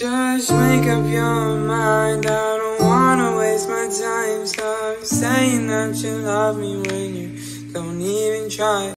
Just make up your mind, I don't wanna waste my time. Stop saying that you love me when you don't even try.